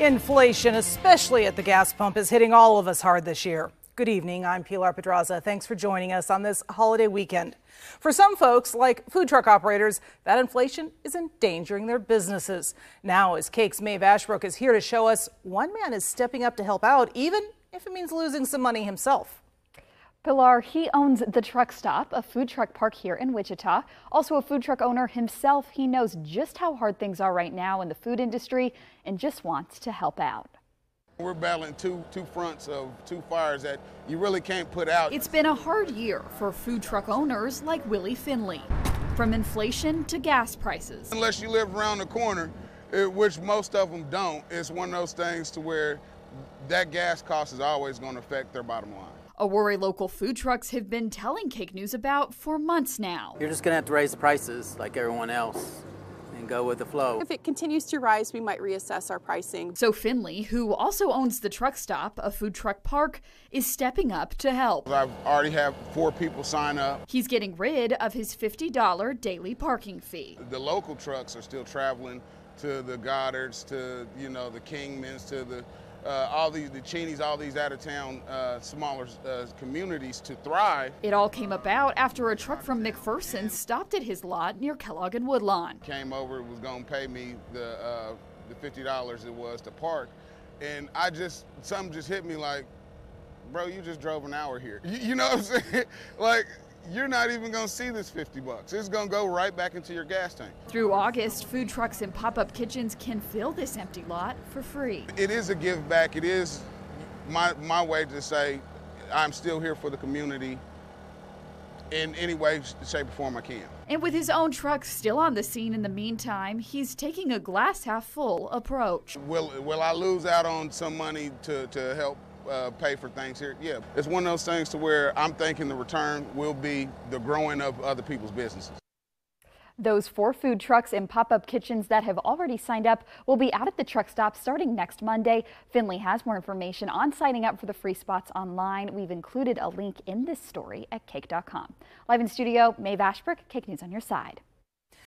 Inflation, especially at the gas pump, is hitting all of us hard this year. Good evening. I'm Pilar Pedraza. Thanks for joining us on this holiday weekend. For some folks, like food truck operators, that inflation is endangering their businesses. Now, as KAKE's Maeve Ashbrook is here to show us, one man is stepping up to help out, even if it means losing some money himself. Pilar, he owns the Truck Stop, a food truck park here in Wichita. Also a food truck owner himself, he knows just how hard things are right now in the food industry and just wants to help out. We're battling two, two fronts of two fires that you really can't put out. It's been a hard year for food truck owners like Willie Finley. From inflation to gas prices. Unless you live around the corner, eh, which most of them don't, it's one of those things to where that gas cost is always going to affect their bottom line. A worry local food trucks have been telling KAKE News about for months now. You're just going to have to raise the prices like everyone else and go with the flow. If it continues to rise, we might reassess our pricing. So Finley, who also owns the truck stop, a food truck park, is stepping up to help. I've already had four people sign up. He's getting rid of his $50 daily parking fee. The local trucks are still traveling to the Goddards, to you know the Kingmans, to the uh, all these the Cheneys, all these out of town uh, smaller uh, communities to thrive. It all came about after a truck from McPherson stopped at his lot near Kellogg and Woodlawn. Came over, was going to pay me the uh, the fifty dollars it was to park, and I just something just hit me like, bro, you just drove an hour here. You, you know what I'm saying? like you're not even going to see this 50 bucks. It's going to go right back into your gas tank. Through August, food trucks and pop-up kitchens can fill this empty lot for free. It is a give back. It is my my way to say I'm still here for the community in any way, shape, or form I can. And with his own truck still on the scene in the meantime, he's taking a glass half full approach. Will will I lose out on some money to, to help uh, pay for things here. Yeah, it's one of those things to where I'm thinking the return will be the growing of other people's businesses. Those four food trucks and pop-up kitchens that have already signed up will be out at the truck stop starting next Monday. Finley has more information on signing up for the free spots online. We've included a link in this story at kake.com. Live in studio, Maeve Ashbrook, KAKE News on your side.